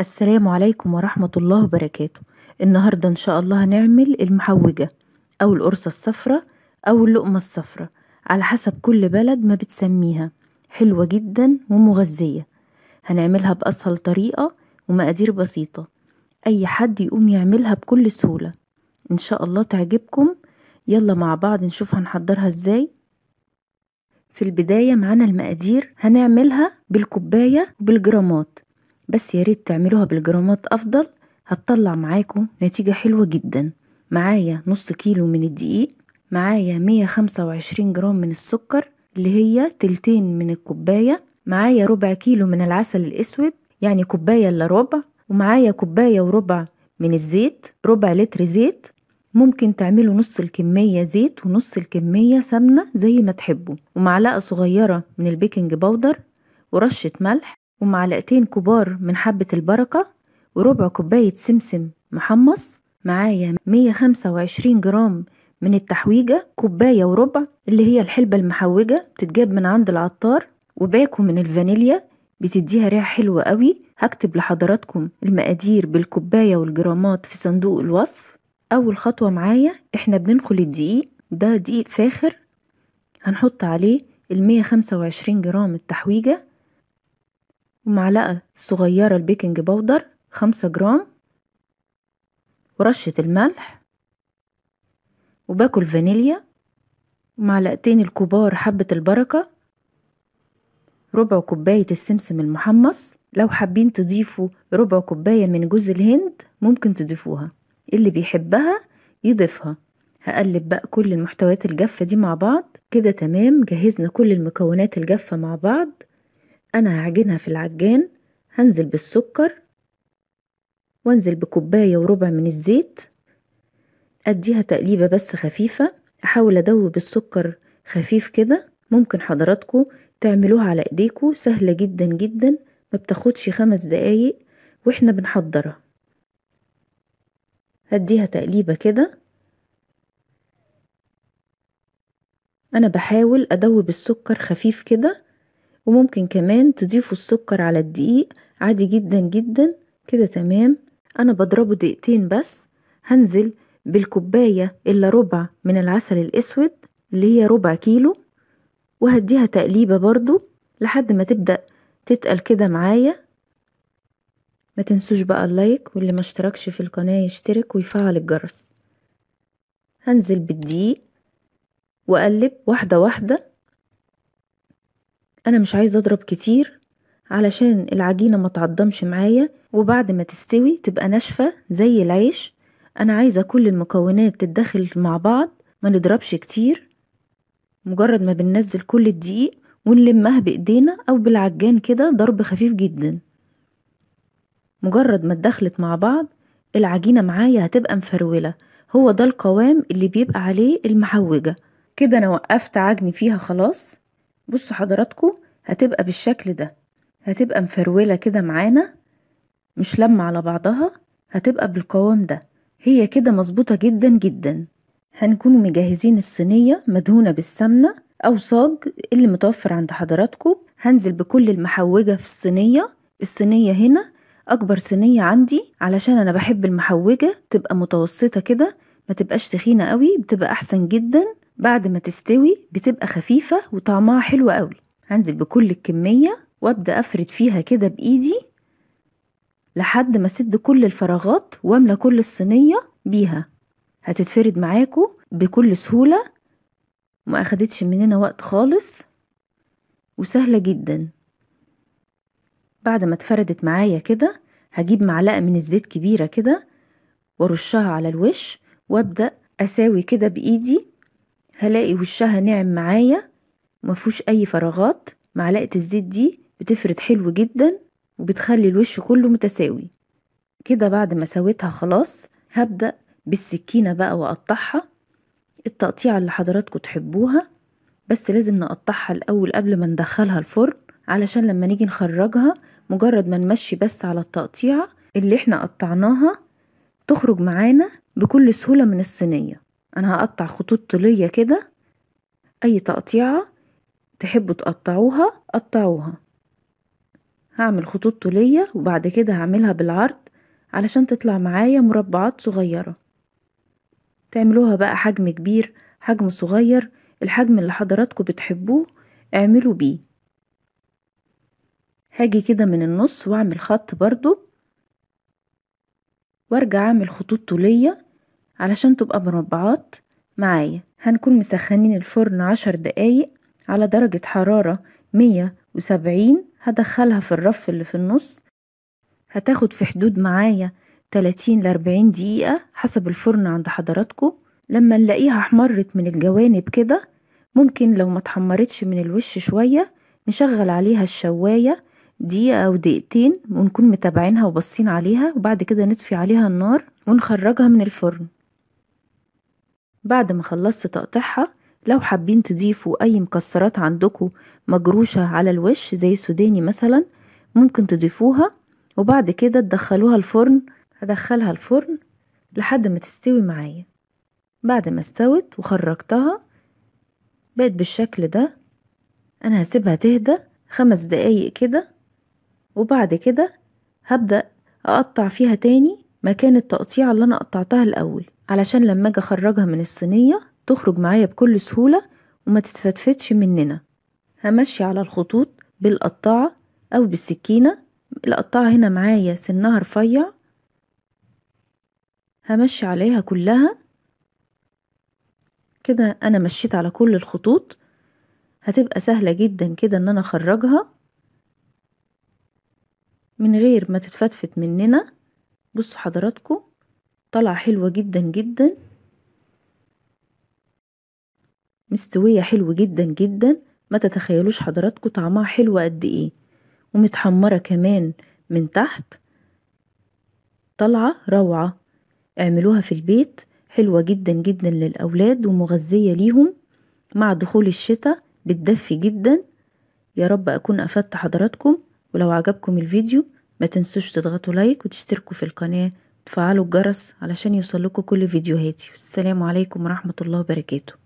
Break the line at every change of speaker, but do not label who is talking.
السلام عليكم ورحمة الله وبركاته. النهاردة إن شاء الله هنعمل المحوجة أو القرصة الصفرة أو اللقمة الصفرة على حسب كل بلد ما بتسميها. حلوة جدا ومغذية. هنعملها بأسهل طريقة ومقادير بسيطة. أي حد يقوم يعملها بكل سهولة. إن شاء الله تعجبكم. يلا مع بعض نشوف هنحضرها إزاي. في البداية معانا المقادير. هنعملها بالكوباية وبالجرامات بس ياريت تعملوها بالجرامات أفضل. هتطلع معاكم نتيجة حلوة جدا. معايا نص كيلو من الدقيق معايا مية خمسة وعشرين جرام من السكر اللي هي تلتين من الكوباية معايا ربع كيلو من العسل الأسود يعني كوباية إلا ربع ومعايا كوباية وربع من الزيت ربع لتر زيت. ممكن تعملوا نص الكمية زيت ونص الكمية سمنة زي ما تحبوا ومعلقة صغيرة من ال baking powder ورشة ملح ومعلقتين كبار من حبة البركة وربع كوباية سمسم محمص معايا مية خمسة وعشرين جرام من التحويجة كوباية وربع اللي هي الحلبة المحوجة بتتجاب من عند العطار وباكو من الفانيليا بتديها ريحة حلوة قوي. هكتب لحضراتكم المقادير بالكوباية والجرامات في صندوق الوصف. أول خطوة معايا إحنا بننخل الدقيق ده دقيق فاخر. هنحط عليه المية خمسة وعشرين جرام التحويجة. ومعلقة صغيرة ال baking powder خمسة جرام. ورشة الملح. وباكو فانيليا. ومعلقتين الكبار حبة البركة. ربع كوباية السمسم المحمص. لو حابين تضيفوا ربع كوباية من جوز الهند ممكن تضيفوها. اللي بيحبها يضيفها. هقلب بقى كل المحتويات الجافة دي مع بعض. كده تمام جهزنا كل المكونات الجافة مع بعض. أنا هعجنها في العجان هنزل بالسكر وأنزل بكوباية وربع من الزيت أديها تقليبة بس خفيفة أحاول أدوب السكر خفيف كده ممكن حضراتكم تعملوها على ايديكم سهلة جدا جدا ما بتاخدش خمس دقايق وإحنا بنحضرها. هديها تقليبة كده. أنا بحاول أدوب السكر خفيف كده. وممكن كمان تضيفوا السكر على الدقيق. عادي جدا جدا. كده تمام. أنا بضربه دقيقتين بس. هنزل بالكوباية إلا ربع من العسل الأسود اللي هي ربع كيلو. وهديها تقليبة برضو لحد ما تبدأ تتقل كده معايا. ما تنسوش بقى اللايك واللي ما اشتركش في القناة يشترك ويفعل الجرس. هنزل بالدقيق وأقلب واحدة واحدة. أنا مش عايزة أضرب كتير علشان العجينة ما تعضمش معايا وبعد ما تستوي تبقى ناشفة زي العيش. أنا عايزة كل المكونات تتدخل مع بعض ما نضربش كتير. مجرد ما بننزل كل الدقيق ونلمها بإيدينا أو بالعجان كده ضرب خفيف جدا. مجرد ما اتدخلت مع بعض العجينة معايا هتبقى مفرولة. هو ده القوام اللي بيبقى عليه المحوجة. كده أنا وقفت عجني فيها خلاص. بصوا حضراتكم هتبقى بالشكل ده. هتبقى مفرولة كده معانا مش لما على بعضها هتبقى بالقوام ده. هي كده مظبوطة جدا جدا. هنكون مجهزين الصينية مدهونة بالسمنة أو صاج اللي متوفر عند حضراتكم هنزل بكل المحوجة في الصينية. الصينية هنا أكبر صينية عندي. علشان أنا بحب المحوجة تبقى متوسطة كده ما تبقاش تخينة قوي بتبقى أحسن جدا. بعد ما تستوي بتبقى خفيفة وطعمها حلو قوي. هنزل بكل الكمية وابدأ أفرد فيها كده بإيدي لحد ما أسد كل الفراغات وأملى كل الصينية بيها. هتتفرد معاكم بكل سهولة. وما أخدتش مننا وقت خالص وسهلة جدا. بعد ما اتفردت معايا كده هجيب معلقة من الزيت كبيرة كده وأرشها على الوش وأبدأ أساوي كده بإيدي هلاقي وشها ناعم معايا ومفهوش أي فراغات معلقة الزيت دي بتفرد حلو جدا وبتخلي الوش كله متساوي. كده بعد ما سويتها خلاص هبدأ بالسكينة بقى وأقطعها. التقطيعة اللي حضراتكم تحبوها بس لازم نقطعها الأول قبل ما ندخلها الفرن علشان لما نيجي نخرجها مجرد ما نمشي بس على التقطيعة اللي إحنا قطعناها تخرج معانا بكل سهولة من الصينية. أنا هقطع خطوط طولية كده. أي تقطيعة تحبوا تقطعوها قطعوها. هعمل خطوط طولية وبعد كده هعملها بالعرض علشان تطلع معايا مربعات صغيرة. تعملوها بقى حجم كبير حجم صغير الحجم اللي حضراتكم بتحبوه اعملوا بيه. هاجي كده من النص وأعمل خط برضو. وأرجع أعمل خطوط طولية. علشان تبقى مربعات معايا. هنكون مسخنين الفرن عشر دقايق على درجة حرارة مية وسبعين. هدخلها في الرف اللي في النص. هتاخد في حدود معايا تلاتين لأربعين دقيقة حسب الفرن عند حضراتكم. لما نلاقيها احمرت من الجوانب كده ممكن لو ما اتحمرتش من الوش شوية نشغل عليها الشواية دقيقة أو دقيقتين ونكون متابعينها وبصين عليها وبعد كده نطفي عليها النار ونخرجها من الفرن. بعد ما خلصت تقطيعها لو حابين تضيفوا أي مكسرات عندكم مجروشة على الوش زي السوداني مثلا ممكن تضيفوها وبعد كده تدخلوها الفرن هدخلها الفرن لحد ما تستوي معايا. بعد ما استوت وخرجتها بقت بالشكل ده أنا هسيبها تهدى خمس دقايق كده وبعد كده هبدأ أقطع فيها تاني مكان التقطيع اللي أنا قطعتها الأول. علشان لما أجي أخرجها من الصينية تخرج معايا بكل سهولة وما تتفتفتش مننا. همشي على الخطوط بالقطاعة أو بالسكينة. القطاعة هنا معايا سنها رفيع. همشي عليها كلها. كده أنا مشيت على كل الخطوط. هتبقى سهلة جدا كده إن أنا أخرجها. من غير ما تتفتفت مننا. بصوا حضراتكم. طالعة حلوة جدا جدا. مستوية حلو جدا جدا. ما تتخيلوش حضراتكم طعمها حلو قد إيه. ومتحمرة كمان من تحت. طالعة روعة. اعملوها في البيت. حلوة جدا جدا للأولاد ومغذية ليهم. مع دخول الشتاء بتدفي جدا. يا رب أكون أفدت حضراتكم. ولو عجبكم الفيديو ما تنسوش تضغطوا لايك وتشتركوا في القناة. وتفعلوا الجرس علشان يوصلكوا كل فيديوهاتي. والسلام عليكم ورحمة الله وبركاته.